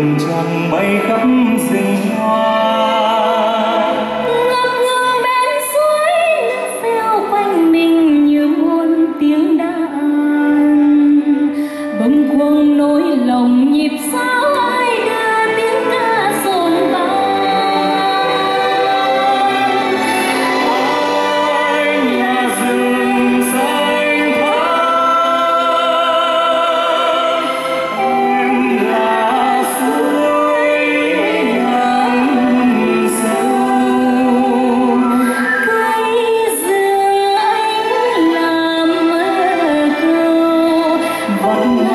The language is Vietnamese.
hương trăng bay khắp rừng hoa. Ngập ngừng bên suối nước reo quanh mình. Oh.